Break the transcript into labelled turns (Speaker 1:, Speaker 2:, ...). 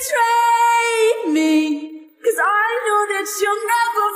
Speaker 1: betrayed me. Cause I know that you'll never